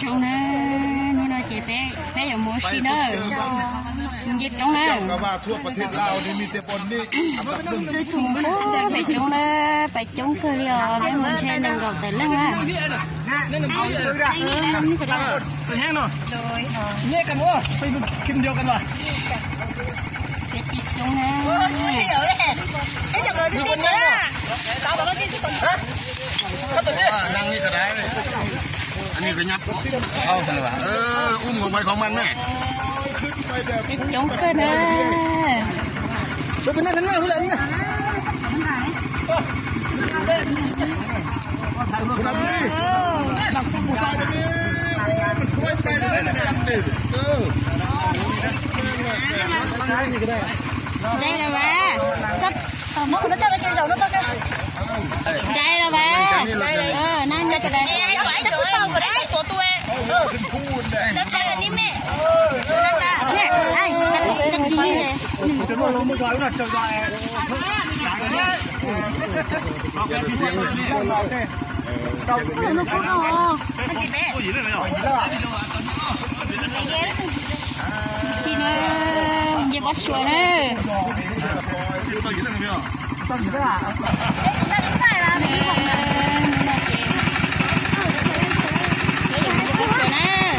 trong nó nó nó chỉ phải phải dùng mua xí nữa dịch trong nó ก็ว่าทั่วประเทศลาวนี่มีแต่บนนี่อันดับหนึ่ง phải trong nó phải chống cơ liều phải muốn chơi đừng gặp tới lưng à ตัวแห้งเนาะเนี่ยกันวะไปกินเดียวกันวะ phải dịch trong nó นั่ง ก็ยับเข้ากันเลยว่ะเออ อุ้มของมันของมันแม่ phải chống cơ nữa ไปเป็นนั่งกันมาเพื่อนนะ คนนั้นนี่ผู้ชายคนนี้โอ้มันสวยไปเลยนะกันดิเออ đây là bà rất nó nó cho cái chân dầu nó cho cái đây là bà ờนั่นก็จะได้ cái quả cửa xong rồi đấy của tôi เออขึ้นพูดเลย nó cho cái ní mẹ เนี่ยไอ้จะจะดีเลย เสียงลงมือก่อนนะจะได้ cho nên Ê, quả rồi, đấy của tôi Nó chạy là nếm mẹ Nè, ai, chặt chặt đi nè Hãy subscribe cho kênh Ghiền Mì Gõ Để không bỏ lỡ những video hấp dẫn 到不能不能哦，那几杯？不赢了没有？赢了。是呢，也不说呢。到赢了没有？到赢了。那你再来。nè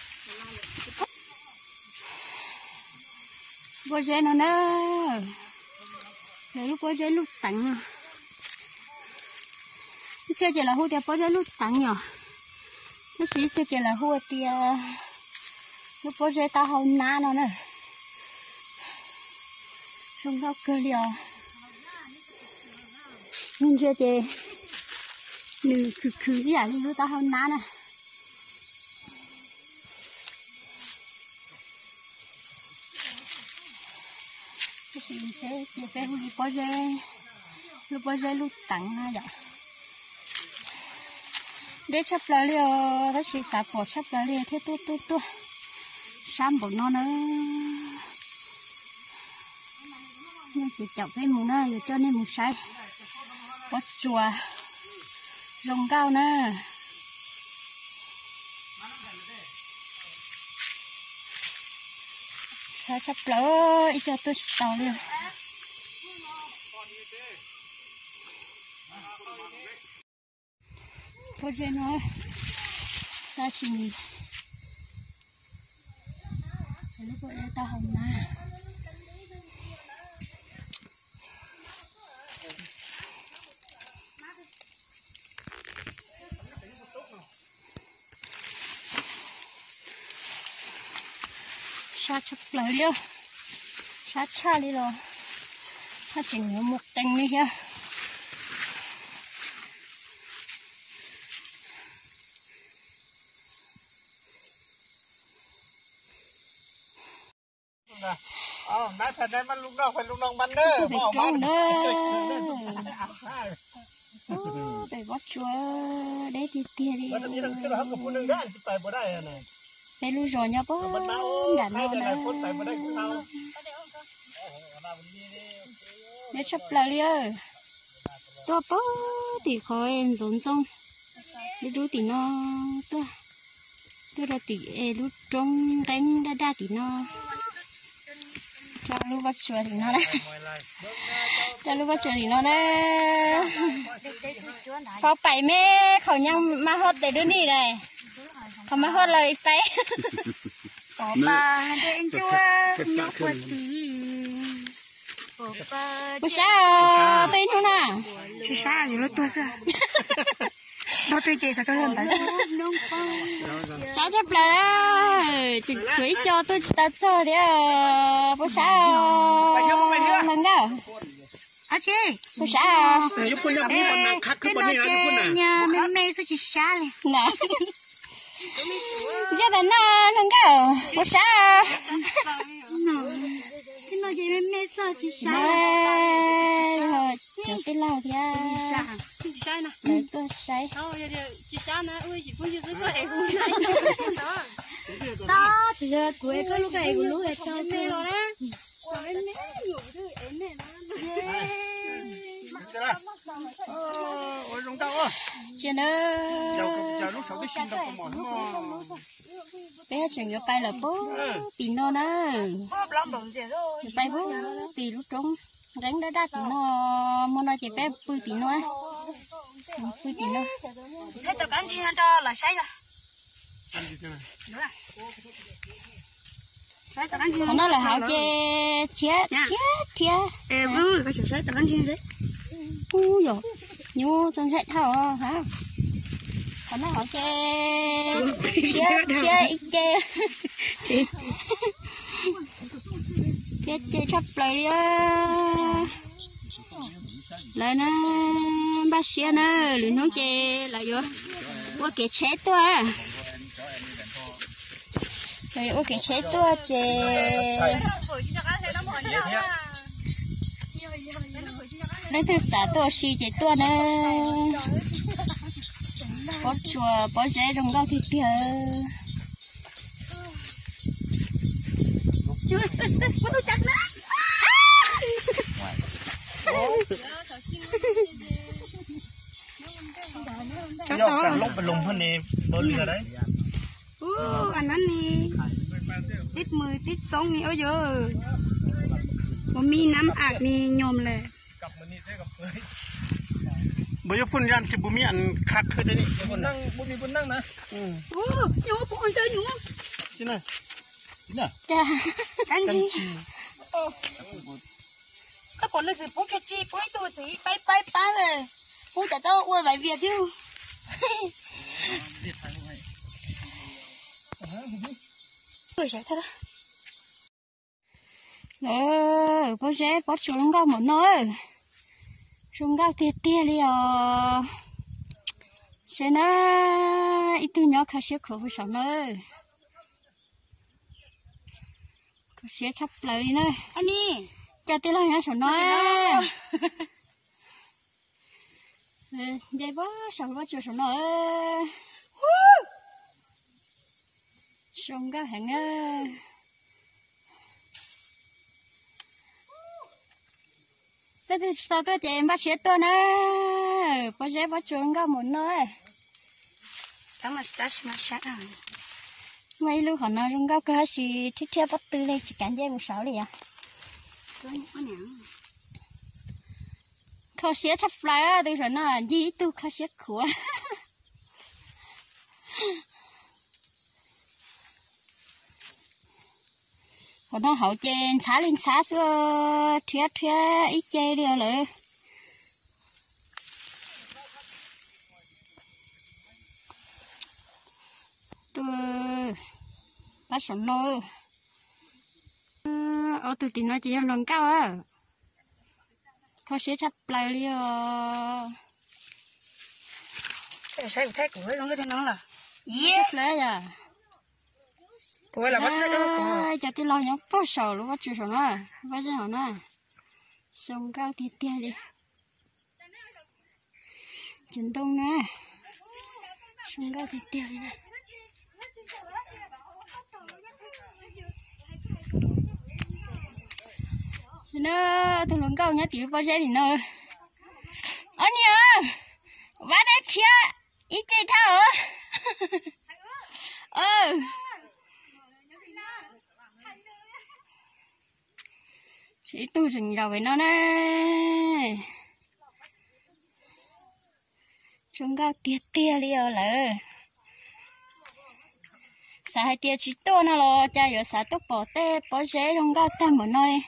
có rễ nó nè? Rồi lúc có rễ lúc tặng à. cái xe chạy là hô tiệp có rễ lúc tặng nhở cái chỉ xe chạy là hô tiệp lúc có rễ ta không na nó nè. Xong tao cơ liều mình chưa chạy. Mình cứ cứ gì à lúc ta không na nè. Cái gì sẽ chị phải hú có rễ lúc có dê lúc tặng ha dạ để chấp là liều đó chỉ sạp bỏ chấp là liều thế tu tu tu sam bộ nó nữa nhưng chỉ chọc cái mù nó rồi cho nên mù sai có chùa rồng cao nè sao chấp lỡ cho tôi tàu liều thôi chứ nó ta chỉ lúc đó ta không na sát chụp lại liêu sát cha đi rồi ta chỉ một tầng đi Ờ, nãy phần nàyมันลุงน้องเป็นลุงน้องมันเด้อ Sao phải บ่มัน trông nữa phải bắt chúa đấy thì tia đi มันนี่เราคือเรากับผู้หนึงได้สิไปบ่ได้อะเนี่ย phải lưu rồi nha bố มันหนาว đã ให้ lâu แต่ละคน nữa ไปบ่ได้คือเรา để chấp lại đi ơi tôi bố thì khó em dồn xong để đu thì nó tôi tôi là tỷ em đu trong đánh đa đa thì nó trong lúc bắt chuột thì nó đấy. Trong lúc bắt chuột thì nó đấy. Có bảy mê khẩu nhang ma hết để đứa nỉ này. Không mà hết lời bảy có ba đến chua nhóc quật Bố xa, tên hôn à? Chị sao dù nó tôi xa. nó tươi chị sao cho nên tại sao? chấp là chị chuối cho tôi ta cho thế à bố sao ờ, mình đó. À chị? Bố sao ờ. cái nó cái nhà mình mê sao chị sao này nè. Giờ bạn nó thằng cậu bố sao ờ. cái nó gì mình mê sao chị sao น่ะ Nhà mẹ mẹ sao chị xa này nè giờ đến nào lần đâu bữa sao Thế nó chị mẹ mẹ sao chị xa Đây, rồi chờ cái lau thì à Xa nè để tôi say Đó thì giờ cuối có lúc này của lúc này cho mẹ rồi đó ôi rong tao á chưa nữa chào chào lúc sáu cái xin tao có mỏ nó bé chuyện vô bay là bố nó lắm bổng rẻ rồi. Bay bố tì lúc trống đánh đã đắt nó mua nó chỉ bé bự tì nó bự tì nó Hết tao cắn chi cho là say rồi. Nó là hảo chê chết chết chết Ê vui có chịu say tao cắn chi đấy. U rồi nhu chân chạy thao hả? Còn nó hảo chê chết chết ít chê chết chê chấp lấy đi lấy lại nó bác sĩ nó lùn hướng chê lại vô. Qua cái chết tôi à. Lại qua cái chết à, tôi chê nên thứ sáu tôi chế tôi nè. Bỏ chùa bỏ rễ trong gao thịt จืดมัรู้จักนะจักยอกต่อกันลงเป็นลมเพื่อนนี่บนเรือได้ออันนั้นนี่ติดมือติดซองนี่เเยอะมมีน้ำอักนี่ยมเลยบมันพื่อยพุ่นยันจิบุมีอันคัดขึ้นได้นี่บุนั่งบุมีบุนั่งนะอือโอ้ยบุอันเจออยู่ช่ไหม cha Cắn chi? Các con lịch sử bố cho chi bố tôi tí. Bay bay bay rồi Bố chả tao ui vài Việt chứ. Ui sẽ thật đó. Ờ bó rễ bó chùa trong gao một nơi gao tiệt tiệt đi à. Sẽ nó ít tu nhỏ khá sẽ khổ với sao nơi có sẽ đi nơi. Anh đi cho tới lâu nhá sao nói? Vậy bó sao bó chùa sao nói xong gao hẹn á. Thế thì sao tôi chạy em bắt xe tôi nè Bó rễ bó chuồng gao một nơi. Tao mà sẽ mà sẽ à Ngay lúc họ nói rung gao cơ thì thích theo bắt tư lên chỉ cảnh dây một sáu đi à Khó xe chấp lại á Tôi rồi nó gì tu khó xe khủa Họ nó hậu trên xá lên xá xưa Thía thía ít chê đi rồi tôi bắt sống nô. Ở từ từ nó chỉ lần cao à có sẽ chấp lại đi ờ. Cái sẽ thấy của nó cái nó là chấp lại à. Của là bắt đó của cho tôi lo nhóc bao sầu lúc bắt chưa sầu nữa bắt chưa nữa sông cao thì tia đi. Chân đông nè sông cao thì tia đi nè nó tôi luôn cầu nhá, tiểu bao giờ thì nó anh nhớ vá đấy kia ít chơi thao ờ chỉ tu rừng đầu với nó nè. Chúng ta tiệt tia đi ở lỡ. Sao hai tia chỉ tu nó lo cha giờ sao tốt bỏ tê bỏ chế chúng ta ta một nơi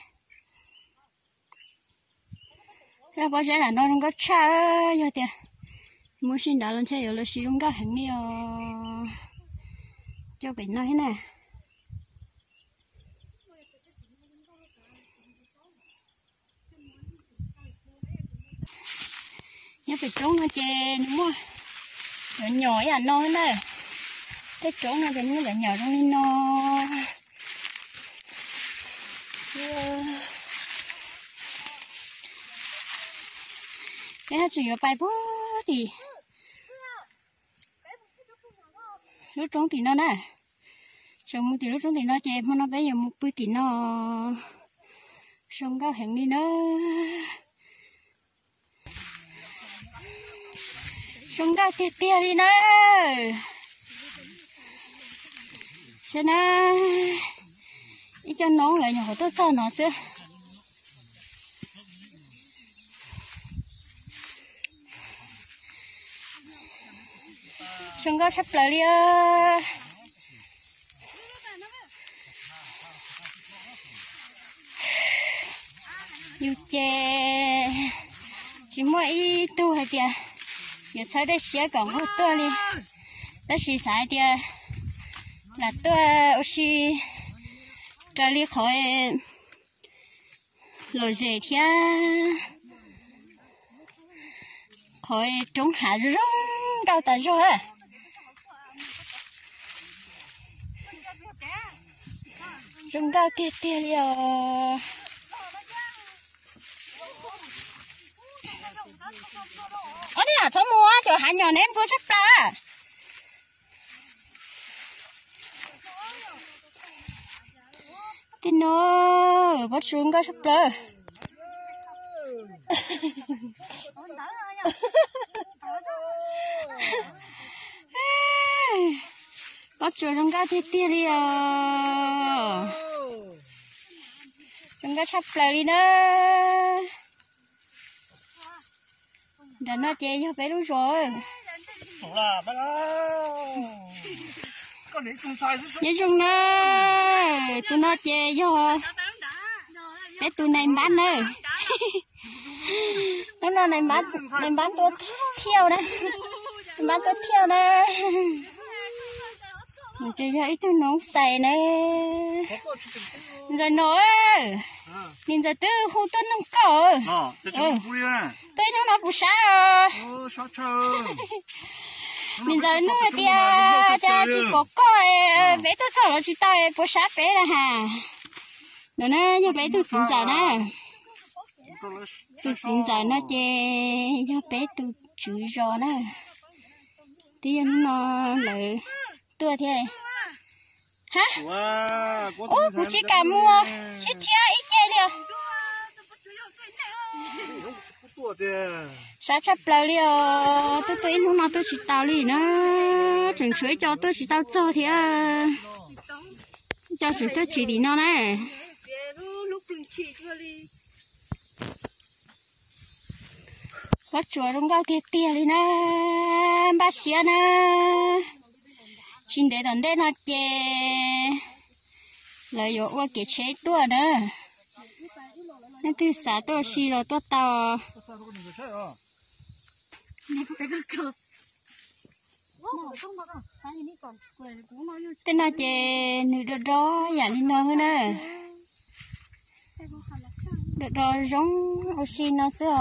ra bao giờ là nó không có cha giờ thì muốn xin đó lên xe rồi là sử không có hàng đi ờ. cho bệnh nói này. Nhớ phải trốn nó chè đúng không rồi nhỏ à non này. Cái trốn này thì nó là nhỏ trong đi nó yeah. Cái vào bài bố thì lúc trống thì nó nè. Trống thì lúc trống thì nó chè mà nó bây giờ một bữa thì nó sông cao hẹn đi nó. Sông cao tia tia đi nó. Xem nè, ít cho nó lại nhỏ tôi sao nó xưa xong cao sắp lại đi yêu chè. Chỉ mỗi ít tu hay tiệt giờ sai đây xé còn hốt tôi đi. Đó xí sai tiệt là tôi aussi ra đi khỏi lối dễ thia. Khỏi trống hạ rong đau ta rồi rừng đau tia tia liều ở đây là chỗ mua, chỗ hạ nhỏ ném vừa sắp ta tin nó bắt xuống cái sắp ra bắt xuống trong cái tiết tiết đi à trong cái sắp ra đi nữa đã nó chê cho bé đúng rồi. Thủ là bắt con đấy không sai rất nhớ chung nè tụi nó chê cho bé tụi này bán nè nó nó này bán này bán tôi theo nè bán tôi theo nè mình chơi cho ít tụi nó xài nè rồi nói. Nhìn giờ tư khu tuấn nó cỡ. Ờ, tôi nó nó bù sao sao mình giờ nó là tia cha chỉ có coi bé tôi sợ là chỉ tao bố sát bé là hà. Nó nè cho bé tôi xin chào nè. Tôi xin chào nó chê cho bé tôi chửi rồi nè. Tiền nó lợi tua thế hả? Ô sáng chỉ cả mua chỉ chia ít đi Của thì sao chấp lời đi tôi tôi lúc nào tôi chỉ tao đi nữa. Chừng chuối cho tôi chỉ tao cho thì à? Cho chúng tôi chỉ đi nó nè. Bắt chuối trong gạo tiệt tiệt đi nè bác sĩ nè xin để đón đây nó chè lời dụ qua kể chế tua đó. Nó thứ xả tua xì là tua tàu tên là chè nữ đó đó dạ đi nó hơn nè đó đó giống oxy nó sữa